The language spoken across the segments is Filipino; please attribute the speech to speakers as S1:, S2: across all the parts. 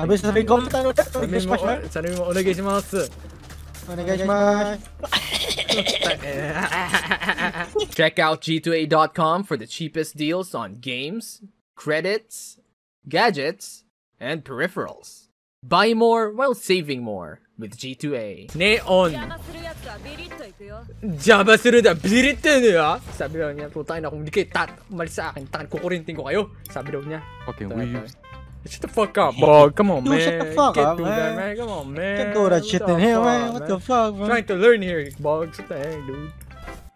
S1: あ、ベストで行こう。タイム、タイム、
S2: サミもサミもお願いします
S1: お願いします。
S3: Check out G2A.com for the cheapest deals on games, credits, gadgets, and peripherals. Buy more while saving more with G2A.
S2: Neon
S4: 邪魔するやつはビリッといくよ
S2: Java sir da bilit niya Sabi daw niya Putang na kung hindi kayo tat Umalis sa akin Takan kukurintin ko kayo Sabi daw niya
S5: Fucking
S2: Tara,
S5: weird.
S2: Shut the fuck up, bro. Come on,
S1: Dude,
S2: man.
S1: shut the fuck up,
S2: do that,
S1: man.
S2: man. Come on, man.
S1: Can't do that shit in
S2: the
S1: here,
S2: fuck,
S1: man. What the fuck, man?
S2: Trying to learn here, Boggs. What the heck, dude?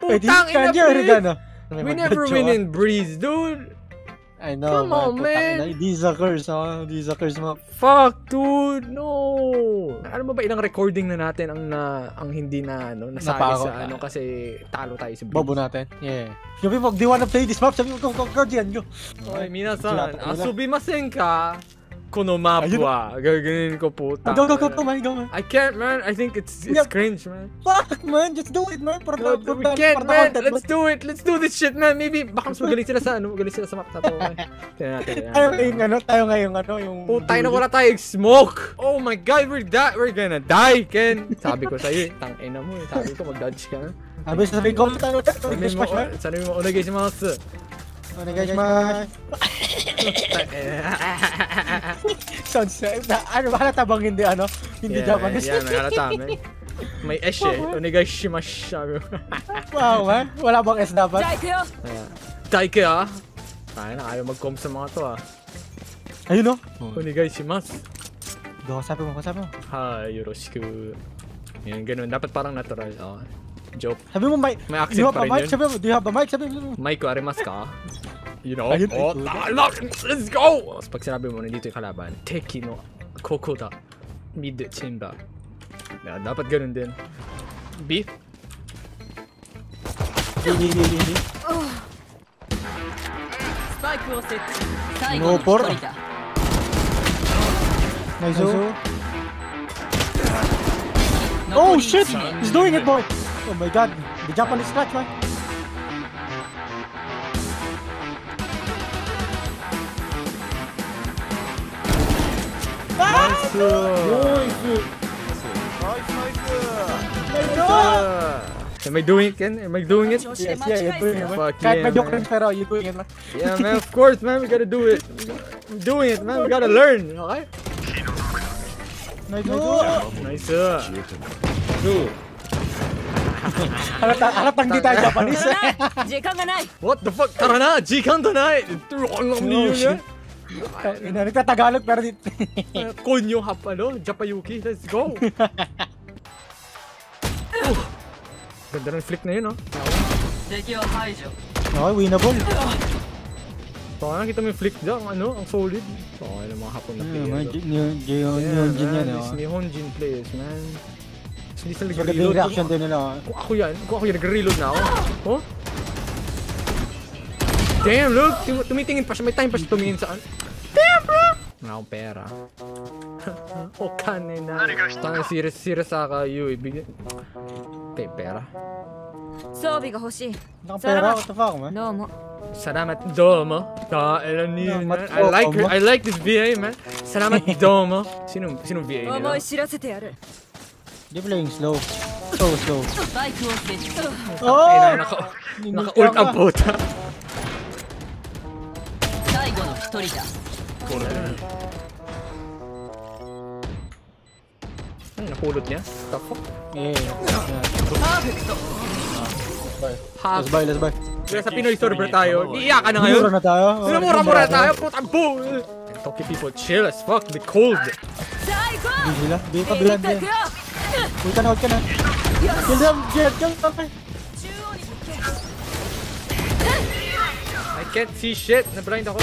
S1: Wait, this is
S2: ina,
S1: Kanji
S2: pre. We never win in Breeze, dude.
S1: I know,
S2: Come on, man.
S1: ina, This is a curse, oh. This is a curse.
S2: Fuck, dude. No. Ano mo ba ilang recording na natin ang na ang hindi na ano nasali
S1: Napako.
S2: sa ano kasi talo tayo sa.
S1: Bobo natin. Yeah. Sabi mo, do you wanna play this map? Sabi go, Guardian, go.
S2: Oy, minasan, asubimasen ka. Kono mapa. Gaganin ko puta.
S1: Go, go, go, go, man, go, man.
S2: I can't, man. I think it's it's
S1: Yeah.
S2: cringe, man.
S1: Fuck, man, just do it, man. Para,
S2: No,
S1: para,
S2: we can't,
S1: para
S2: man.
S1: content,
S2: Let's do it. Let's do this shit, man. Maybe baka mas magaling sila sa ano, magaling sila sa map na to. man. Natin.
S1: Tayo ngayong ano, tayo ngayong ano, yung...
S2: Putay na wala tayong smoke. Oh my god, we're die. We're gonna die, Ken. Sabi ko sa'yo, eh, tang ina mo. eh. Sabi ko mag-dodge ka na.
S1: Sabi sabi ko, tayo, tayo,
S2: Sabi mo,
S1: tayo,
S2: sabi mo, onagay si Masu.
S1: Onegaishimasu sounds, na, ano, halata bang hindi, ano, hindi yeah, Japanese?
S2: Yeah, may halata, man. May S eh. Onegaishimasu.
S1: wow, man. Wala bang S dapat?
S4: Daikyo!
S2: Yeah. Daikyo, ah. Tayo na, ayaw mag-com sa mga to, ah.
S1: Ayun, no?
S2: Oh. Onegaishimasu.
S1: Do, sabi mo, sabi mo.
S2: Ha, yoroshiku. Yan, ganun. Dapat parang natural, oh. Joke.
S1: Sabi mo, may,
S2: may accent pa rin
S1: mic?
S2: yun.
S1: Sabi mo, do you have a mic? Sabi mo.
S2: Mic ko, arimasu ka? Ah. You know?
S1: Ayun,
S2: oh,
S1: ay,
S2: ah, lock, let's go! Tapos pag sinabi mo, nandito yung kalaban, Teki no Kokoda, mid chamber. Yeah, dapat ganun din. Beef?
S1: Hindi, hindi, hindi, hindi. No
S4: por.
S1: Nice oh. Oh shit! He's doing it boy! Oh my god! The Japanese scratch man!
S2: 나이스. 나이스. Am I doing it?
S4: Ken? Am I
S1: doing
S4: it?
S1: Yeah,
S4: yeah,
S1: you're doing it.
S2: Fuck yeah, man.
S1: You're doing it, man.
S2: Yeah, man. Of course, man. We gotta do it. I'm doing it, man. We gotta learn. Okay.
S1: Nice.
S2: Nice.
S4: Nice.
S2: What the fuck? Tara na! Jikan tonight!
S1: Ina, nagtatagalog pero dito.
S2: Konyo hap, ano, Japayuki. Let's go! oh, ganda ng flick na yun, oh.
S1: Okay, winnable.
S2: So, ano, kita mo yung flick dyan, ano, ang solid. So, okay ng mga hapon na
S1: hmm,
S2: player.
S1: Oh.
S2: Nihonjin
S1: yan, oh.
S2: Nihonjin players, man. Hindi sila nag-reload.
S1: Maganda yung reaction din nila, oh.
S2: Kung ako yan, kung ako yan, nag-reload na ako. Oh? Damn, look! Tumitingin pa siya. May time pa siya tumingin sa... Damn, bro! Wala akong pera. Oh, o kanin na. Tanga, serious, serious saka you. Ibig... Okay, pera.
S4: Sobi ka hoshi.
S1: Nakapera, what the fuck, man?
S4: No, mo.
S2: Salamat, Domo. Ta,
S1: elan
S2: niya. I like her. I like this VA, man. Salamat, Domo. Sino, sino VA nila?
S4: Omoy, shirasete yaru.
S1: They're playing slow. So slow. Oh!
S2: Naka-ult ang puta.
S4: 最後の一人だ
S2: Ay, napulot niya. The fuck?
S1: Yeah. yeah.
S4: パーフェクト
S2: Ha,
S1: Let's buy, let's buy.
S2: kaya sa Pinoy server tayo, iiyakan na
S1: Mura
S2: ngayon.
S1: na tayo.
S2: Sinamura-mura tayo, putang boo! Tokyo people chill as fuck, be cold.
S4: 最高
S1: Di sila. Di
S4: ビ
S1: ka
S4: リ
S1: bilan
S4: ッとい
S1: din.
S4: くよ
S1: Huwag ka na, huwag ka na. Kill them, Jet, kill them.
S4: 中央に設計
S2: I can't see shit, na-blind ako.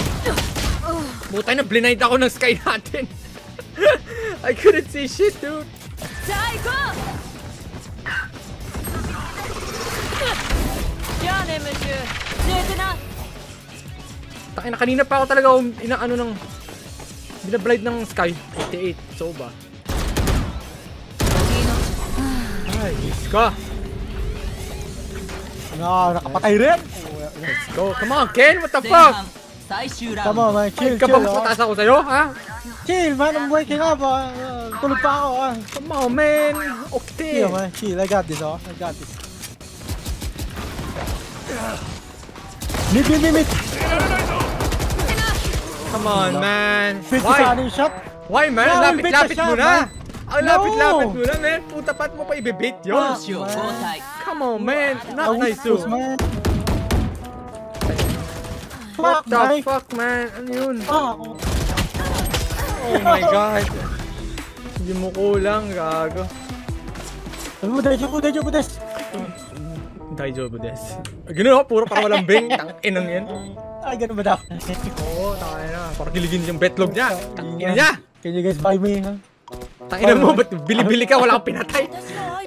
S2: Butay na blind ako ng sky natin. I couldn't see shit, dude. Takin na kanina pa ako talaga um, inaano ng binablind ng sky 88 so ba. Ay, yes ka.
S1: Na, nakapatay rin.
S2: Let's go. Come on, Ken. What the fuck?
S1: Come on man, chill,
S2: Come
S1: chill. tại
S2: sao vậy rồi hả?
S1: Chill man, I'm waking up. Uh, tôi lupa rồi. À.
S2: Come on man. Okay.
S1: Chill man, chill. lại gạt đi đó, lại gạt đi. Mid, mid, mid, mid.
S2: Come on man. Why? Why man?
S1: Lapit, lapit
S2: mo na. Ang lapit-lapit mo na man. Puta, ba't mo pa ibibait yun? Come on man. Not nice too.
S1: Man.
S2: What
S1: Fuck,
S2: the
S1: man.
S2: fuck, man? Ano yun?
S1: Fuck.
S2: Oh my god. Hindi mo kulang, gago.
S1: Ano mo, dejo ko, des.
S2: Daijobu desu. Ganun ako, puro parang walang bing. Tang inang yan.
S1: Ay, ganun ba daw?
S2: Oo, tangin na. Parang kiligin yung betlog niya. Tang ina niya.
S1: Can you guys buy me, ha?
S2: Tangina mo, ba't bili-bili ka? Wala kang pinatay.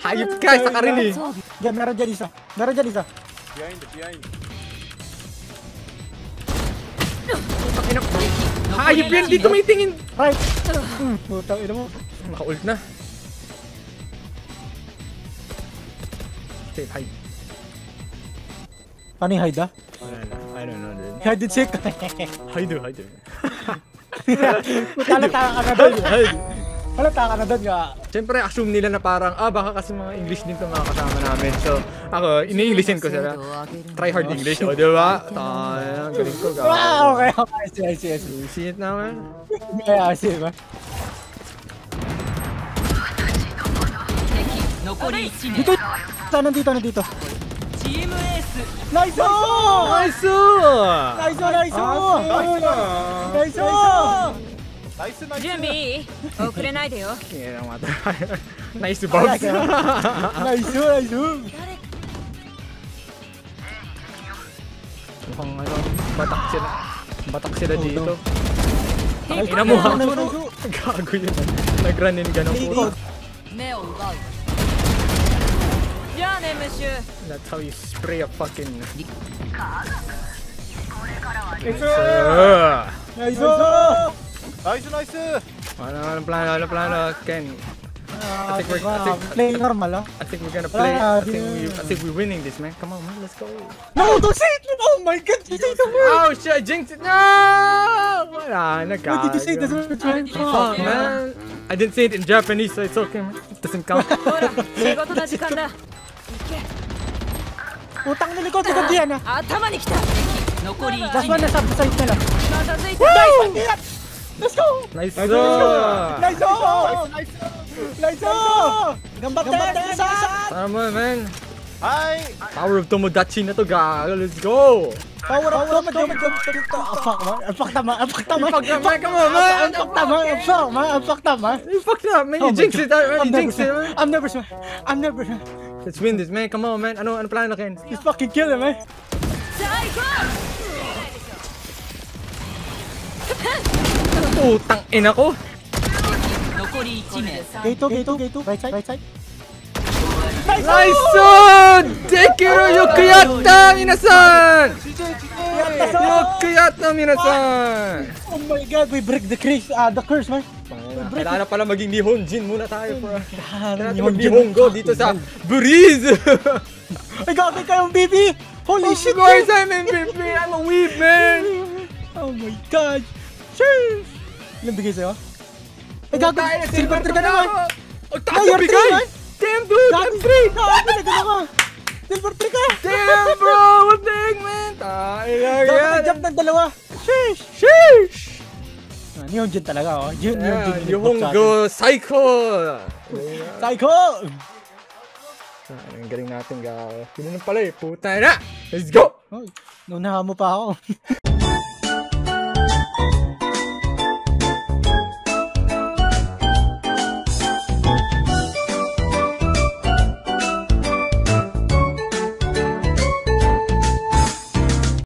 S2: Hayop ka, isa ka rin eh.
S1: Diyan, meron dyan isa. Meron dyan isa.
S2: Tangina. Hayop yan, di tumitingin.
S1: Right. Putang ina mo.
S2: Naka-ult na. Okay, hide.
S1: Paano yung hide, ah?
S2: I don't know, dude.
S1: Hide and seek.
S2: Hide, hide.
S1: Halata ka na doon.
S2: Hide.
S1: Halata ka na doon nga.
S2: Siyempre, assume nila na parang, ah, baka kasi mga English din itong mga kasama namin. So, ako, ini-Englishin ko sila. Try hard English. O, di ba? Tayo, ang galing ko. Gawa.
S1: Ah, okay, okay. I see, I see, I see.
S2: See it naman.
S1: Yeah, I see,
S4: ba?
S1: Dito! Saan nandito, nandito?
S4: Team Ace! Nice! Oh! Nice! Oh!
S1: Nice! Nice!
S2: Nice!
S1: Nice! Nice! oh, Nice! oh! Nice! oh!
S4: 準備いい遅れないでよ
S2: Yeah, mata. nice to bounce.
S1: Nice! oh, Nice! oh!
S2: Mukhang ano, batak sila. Batak sila dito.
S1: Nice!
S2: Ina mo, ha?
S1: Nice! Nice! oh!
S2: Gago yun. Nag-run in ka ng puto.
S4: 目を奪うじゃあねムッシュ
S2: That's how you spray a fucking...
S1: Nice!
S2: Uh,
S1: Nice!
S5: 나이스 나이스.
S2: Wala walang plano, walang plano. Ken,
S1: I
S2: think we're I think,
S1: playing normal, no?
S2: I think we're gonna play. I think we I think we're winning this, man. Come on, man, let's go.
S1: No, don't say it. Oh my God, you say the word.
S2: Oh shit, I jinxed it. No, wala na
S1: ka. What did you say the word? Fuck,
S2: man. I didn't say it in Japanese, so it's okay, man. It doesn't count.
S1: Utang na Atama ah.
S4: ah, ni kita. ha?
S1: Last one na sub, side
S4: na lang.
S1: Woo! Let's go!
S2: Nice job!
S1: Nice job! Nice go! Gambak tayo sa isa!
S2: Tama man!
S5: Hi!
S2: Power of Tomodachi na to gaga! Let's go!
S1: Power of Tomodachi! Ang ah, fuck man! Ang fuck tama! Ang ah, fuck tama!
S2: Ang fuck tama!
S1: Ang fuck tama! Ang fuck tama! Ang fuck tama!
S2: Ang fuck tama!
S1: Oh, I'm never I'm never
S2: Let's win this man! Come on man! Ano ano plan na kayo?
S1: Just fucking kill him man!
S4: Die, go!
S2: Putang ina ko.
S1: Gato, gato, gato. Right side, right side.
S2: Nice! Dekiro yokuyatta minasan! Yokuyatta minasan!
S1: Oh my god, we break the curse, uh, the curse, man.
S2: Kailangan pala maging Nihonjin muna tayo, bro. Kailangan mag Nihongo dito sa Breeze!
S1: Ay, gagawin kayong BB! Holy
S2: oh
S1: shit!
S2: Of
S1: course
S2: I'm MVP! I'm a weeb, man!
S1: Oh my god! Cheers! Ilan bigay sa'yo? Ay, gagawin! Silver trigger naman!
S2: Ang taas
S1: your
S2: bigay! Damn, dude! I'm three!
S1: Gagawin na gano'n ka! Silver trigger!
S2: Damn, bro! What the heck, man? Tayo lang yan!
S1: jump ng dalawa! Sheesh!
S2: Sheesh!
S1: Ah, Neon Jin talaga, oh. Yun,
S2: Yeah,
S1: Jin.
S2: Nihongo Psycho!
S1: Psycho!
S2: Ah, Ang galing natin, gawa. Yun pala eh, puta na! Let's go!
S1: Oh, naunahan mo pa ako.